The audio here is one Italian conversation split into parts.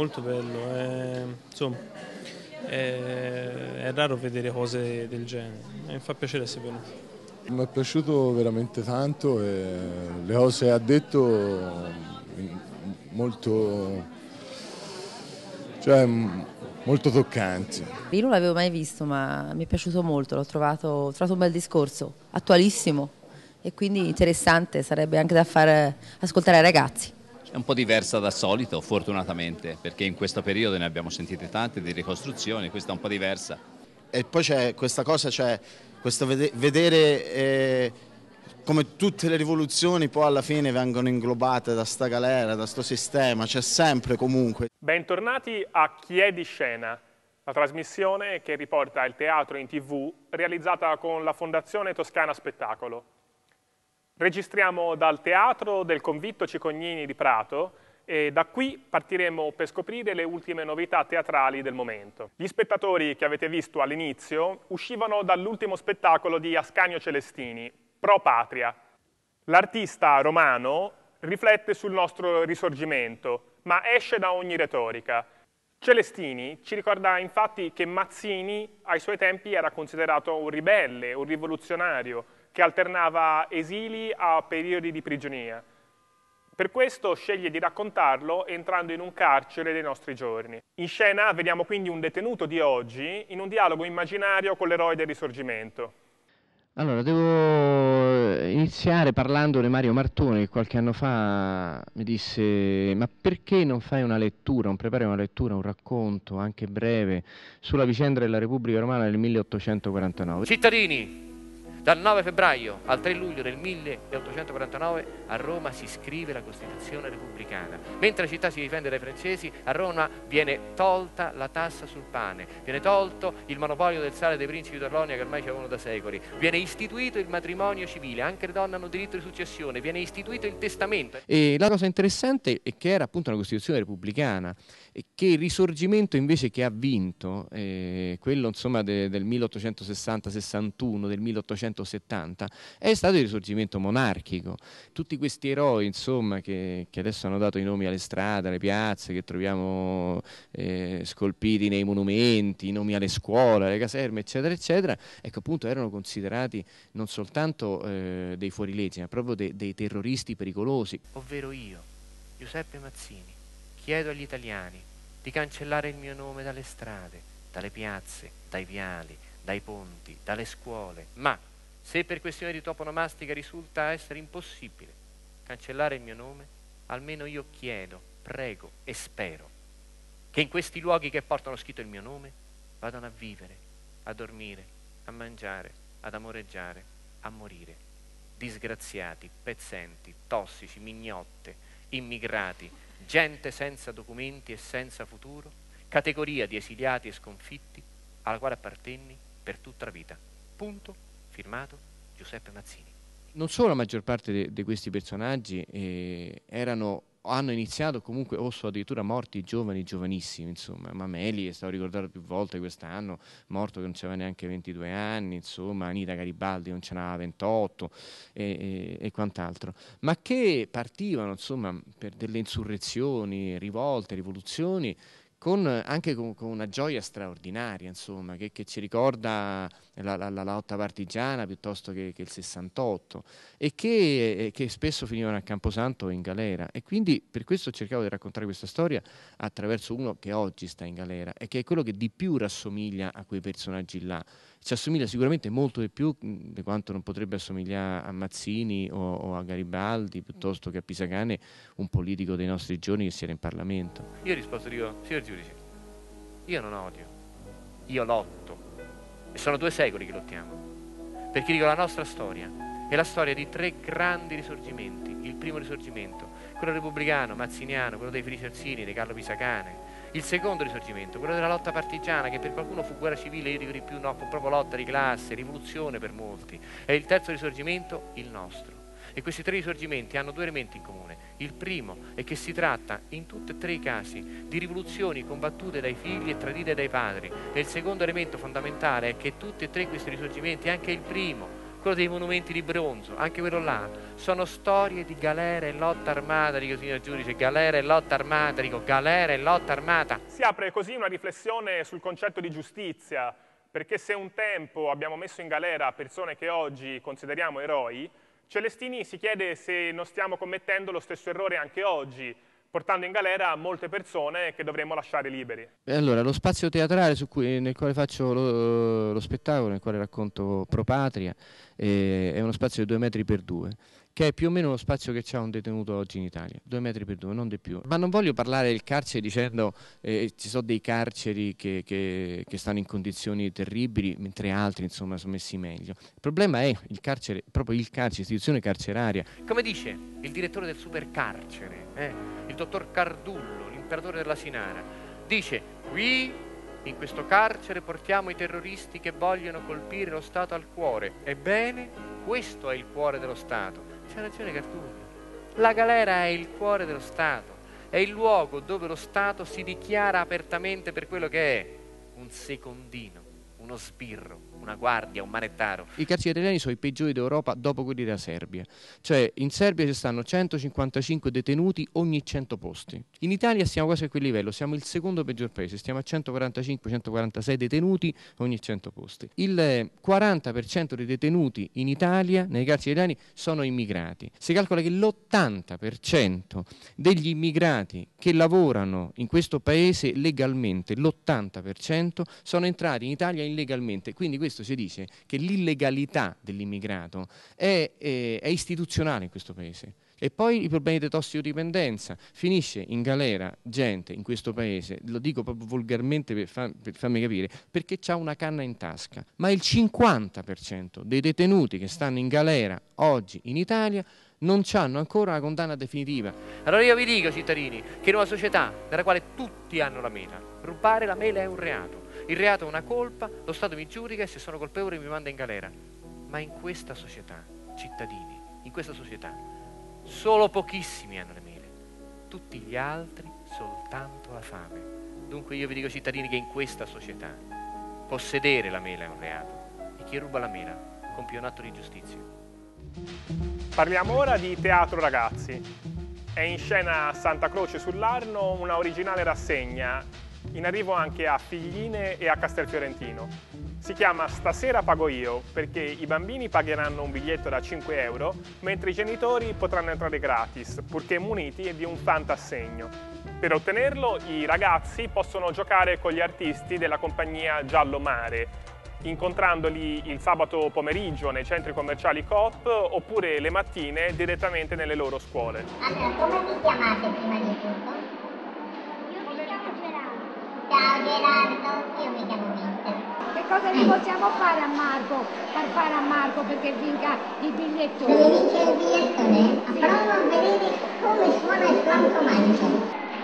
molto bello, è, insomma, è, è raro vedere cose del genere e mi fa piacere essere venuto. Mi è piaciuto veramente tanto e le cose ha detto molto, cioè, molto toccanti. Io non l'avevo mai visto ma mi è piaciuto molto, l'ho trovato, ho trovato un bel discorso, attualissimo e quindi interessante, sarebbe anche da far ascoltare ai ragazzi. È un po' diversa dal solito, fortunatamente, perché in questo periodo ne abbiamo sentite tante di ricostruzioni, questa è un po' diversa. E poi c'è questa cosa, cioè questo vedere eh, come tutte le rivoluzioni poi alla fine vengono inglobate da sta galera, da sto sistema, c'è sempre comunque. Bentornati a Chi è di scena, la trasmissione che riporta il teatro in tv realizzata con la Fondazione Toscana Spettacolo. Registriamo dal Teatro del Convitto Cicognini di Prato e da qui partiremo per scoprire le ultime novità teatrali del momento. Gli spettatori che avete visto all'inizio uscivano dall'ultimo spettacolo di Ascanio Celestini, Pro Patria. L'artista romano riflette sul nostro risorgimento, ma esce da ogni retorica. Celestini ci ricorda infatti che Mazzini ai suoi tempi era considerato un ribelle, un rivoluzionario, che alternava esili a periodi di prigionia. Per questo sceglie di raccontarlo entrando in un carcere dei nostri giorni. In scena vediamo quindi un detenuto di oggi in un dialogo immaginario con l'eroe del risorgimento. Allora, devo iniziare parlandone Mario Martone che qualche anno fa mi disse ma perché non fai una lettura, non prepari una lettura, un racconto anche breve sulla vicenda della Repubblica Romana del 1849? Cittadini, dal 9 febbraio al 3 luglio del 1849 a Roma si scrive la Costituzione repubblicana. Mentre la città si difende dai francesi, a Roma viene tolta la tassa sul pane, viene tolto il monopolio del sale dei principi d'Orlonia che ormai ci avevano da secoli, viene istituito il matrimonio civile, anche le donne hanno diritto di successione, viene istituito il testamento. E la cosa interessante è che era appunto una Costituzione repubblicana e che il risorgimento invece che ha vinto, eh, quello insomma de, del 1860-61, del 1870, è stato il risorgimento monarchico. Tutti questi eroi insomma che, che adesso hanno dato i nomi alle strade, alle piazze, che troviamo eh, scolpiti nei monumenti, i nomi alle scuole, alle caserme, eccetera, eccetera, ecco appunto erano considerati non soltanto eh, dei fuorilegge, ma proprio de, dei terroristi pericolosi. Ovvero io, Giuseppe Mazzini Chiedo agli italiani di cancellare il mio nome dalle strade, dalle piazze, dai viali, dai ponti, dalle scuole, ma se per questione di toponomastica risulta essere impossibile cancellare il mio nome, almeno io chiedo, prego e spero che in questi luoghi che portano scritto il mio nome vadano a vivere, a dormire, a mangiare, ad amoreggiare, a morire. Disgraziati, pezzenti, tossici, mignotte, immigrati, gente senza documenti e senza futuro, categoria di esiliati e sconfitti alla quale appartenni per tutta la vita. Punto, firmato Giuseppe Mazzini. Non solo la maggior parte di questi personaggi eh, erano hanno iniziato comunque o sono addirittura morti giovani, giovanissimi, insomma, Mameli è stato ricordato più volte quest'anno, morto che non aveva neanche 22 anni, insomma, Anita Garibaldi non ce n'aveva 28 e, e, e, quant'altro, ma che partivano insomma per delle insurrezioni, rivolte, rivoluzioni con, anche con, con, una gioia straordinaria, insomma, che, che ci ricorda la, la, la, lotta partigiana piuttosto che, che il 68 e che, che, spesso finivano a Camposanto o in galera. E quindi per questo cercavo di raccontare questa storia attraverso uno che oggi sta in galera e che è quello che di più rassomiglia a quei personaggi là ci assomiglia sicuramente molto di più di quanto non potrebbe assomigliare a Mazzini o, o, a Garibaldi piuttosto che a Pisacane, un politico dei nostri giorni che sia in Parlamento. Io ho risposto, dico, signor giudice, io non odio, io lotto. E sono due secoli che lottiamo. Perché dico la nostra storia è la storia di tre grandi risorgimenti. Il primo risorgimento, quello repubblicano, mazziniano, quello dei Friserzini, di Carlo Pisacane, il secondo risorgimento, quello della lotta partigiana, che per qualcuno fu guerra civile, io dico di più, no, fu proprio lotta di classe, rivoluzione per molti. E il terzo risorgimento, il nostro. E questi tre risorgimenti hanno due elementi in comune. Il primo è che si tratta, in tutti e tre i casi, di rivoluzioni combattute dai figli e tradite dai padri. E il secondo elemento fondamentale è che tutti e tre questi risorgimenti, anche il primo, quello dei monumenti di bronzo, anche quello là, sono storie di galera e lotta armata, dico signor giudice, galera e lotta armata, dico galera e lotta armata. Si apre così una riflessione sul concetto di giustizia, perché se un tempo abbiamo messo in galera persone che oggi consideriamo eroi, Celestini si chiede se non stiamo commettendo lo stesso errore anche oggi, portando in galera molte persone che dovremmo lasciare liberi. E allora, lo spazio teatrale cui, nel quale faccio lo, lo, spettacolo, nel quale racconto Pro Patria, eh, è uno spazio di due metri per due che è più o meno lo spazio che ha un detenuto oggi in Italia, due metri per due, non di più. Ma non voglio parlare del carcere dicendo eh, ci sono dei carceri che, che, che, stanno in condizioni terribili, mentre altri insomma sono messi meglio. Il problema è il carcere, proprio il carcere, l'istituzione carceraria. Come dice il direttore del supercarcere, eh, dottor Cardullo, l'imperatore della Sinara, dice qui in questo carcere portiamo i terroristi che vogliono colpire lo Stato al cuore. Ebbene, questo è il cuore dello Stato. C'ha ragione Cartulli. La galera è il cuore dello Stato, è il luogo dove lo Stato si dichiara apertamente per quello che è, un secondino, uno sbirro una guardia, un manettaro. I carceri italiani sono i peggiori d'Europa dopo quelli della Serbia. Cioè in Serbia ci stanno 155 detenuti ogni 100 posti. In Italia siamo quasi a quel livello, siamo il secondo peggior paese, stiamo a 145-146 detenuti ogni 100 posti. Il 40% dei detenuti in Italia, nei carceri italiani, sono immigrati. Si calcola che l'80% degli immigrati che lavorano in questo paese legalmente, l'80% sono entrati in Italia illegalmente. Quindi questo si dice che l'illegalità dell'immigrato è, è, è istituzionale in questo paese. E poi i problemi di tossicodipendenza. Finisce in galera gente in questo paese, lo dico proprio volgarmente per, far, per farmi capire, perché ha una canna in tasca. Ma il 50% dei detenuti che stanno in galera oggi in Italia non hanno ancora una condanna definitiva. Allora io vi dico, cittadini, che in una società nella quale tutti hanno la mela, rubare la mela è un reato. Il reato è una colpa, lo Stato mi giudica e se sono colpevole mi manda in galera. Ma in questa società, cittadini, in questa società, solo pochissimi hanno le mele, tutti gli altri soltanto la fame. Dunque io vi dico cittadini che in questa società possedere la mela è un reato e chi ruba la mela compie un atto di giustizia. Parliamo ora di Teatro Ragazzi. È in scena a Santa Croce sull'Arno una originale rassegna in arrivo anche a Figline e a Castelfiorentino. Si chiama Stasera pago io perché i bambini pagheranno un biglietto da 5 euro mentre i genitori potranno entrare gratis purché muniti di un fantassegno. Per ottenerlo i ragazzi possono giocare con gli artisti della compagnia Giallo Mare incontrandoli il sabato pomeriggio nei centri commerciali Coop oppure le mattine direttamente nelle loro scuole. Allora, come vi chiamate prima di tutto? Ciao Gerardo, io mi chiamo Mister. Che cosa gli possiamo fare a Marco? Per fare a Marco perché vinca il biglietto? Deve vincere il bigliettone? Provo a vedere come suona il flauto magico.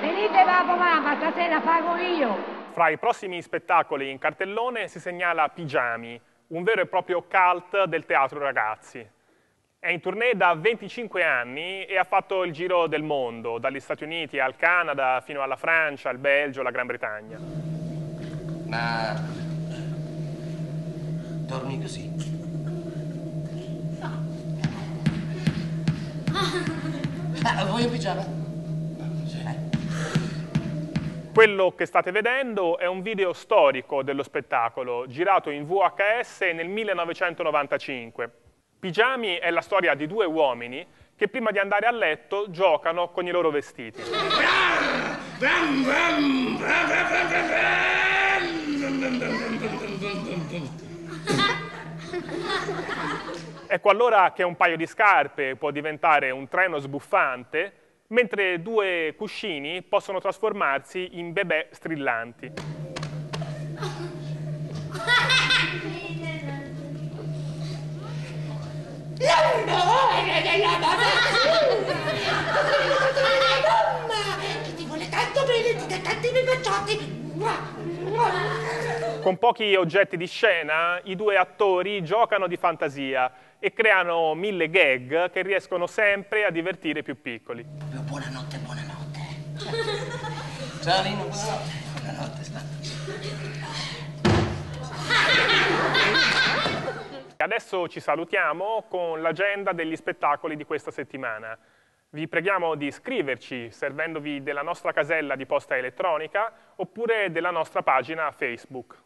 Venite babbo mamma, stasera pago io. Fra i prossimi spettacoli in cartellone si segnala Pigiami, un vero e proprio cult del teatro ragazzi. È in tournée da 25 anni e ha fatto il giro del mondo, dagli Stati Uniti al Canada fino alla Francia, al Belgio, alla Gran Bretagna. Ma dormi così? No. Ah, vuoi un pigiama? Sì. Quello che state vedendo è un video storico dello spettacolo, girato in VHS nel 1995. Pigiami è la storia di due uomini che prima di andare a letto giocano con i loro vestiti. Ecco allora che un paio di scarpe può diventare un treno sbuffante, mentre due cuscini possono trasformarsi in bebè strillanti. L'orrore della mamma! mamma! Che ti vuole tanto bene, ti dà tanti bei baciati! Con pochi oggetti di scena, i due attori giocano di fantasia e creano mille gag che riescono sempre a divertire i più piccoli. Buonanotte, buonanotte. Ciao Lino, buonanotte. Buonanotte, adesso ci salutiamo con l'agenda degli spettacoli di questa settimana. Vi preghiamo di iscriverci servendovi della nostra casella di posta elettronica oppure della nostra pagina Facebook.